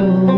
Oh